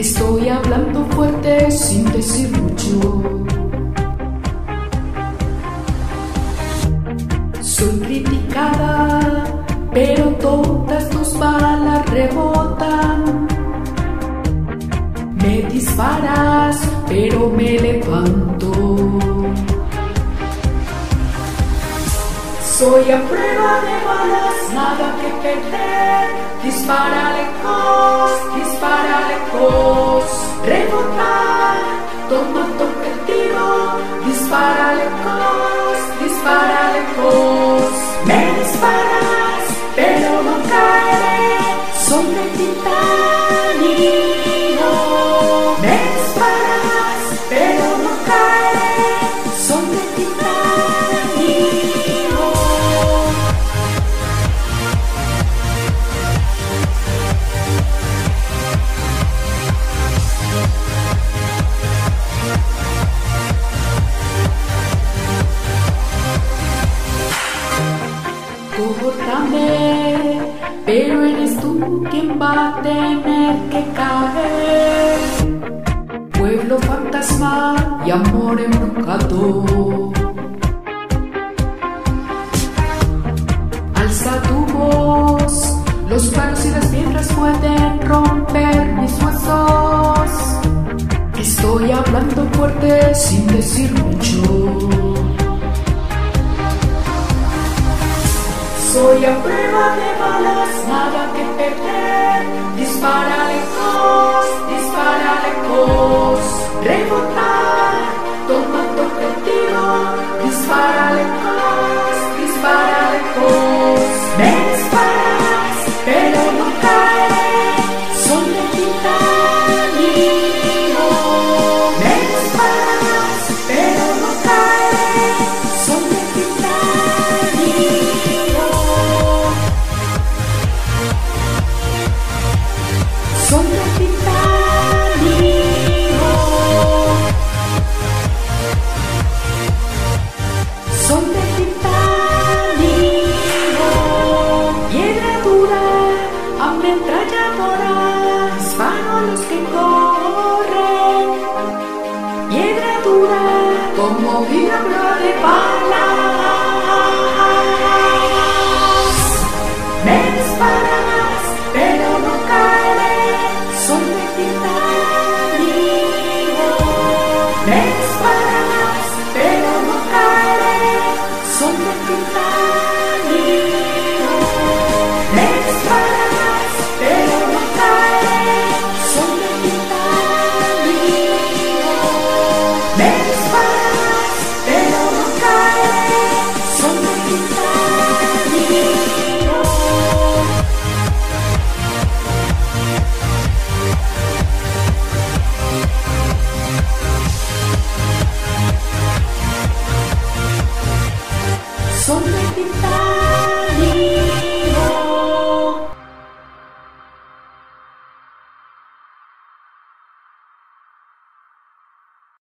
Estoy hablando fuerte sin decir mucho. Soy criticada, pero todas tus balas rebotan. Me disparas, pero me levanto. Soy a prueba de balas, nada que perder. Dispara lejos, dispara lejos. Rebotar, toma tu objetivo. Dispara lejos, dispara lejos. that pero eres tú quien va a tener que caer. Pueblo fantasma y amor embrujado. Alza tu voz, los palos y las piedras pueden romper mis huesos. Estoy hablando fuerte sin decir Soy a prueba de balas, nada que perder. Dispara lejos, dispara lejos. Rebotar, Son de titanio. Piedra dura, ametralladora, disparo a los que corren. Piedra dura, como vibra de balas. Son de titanio.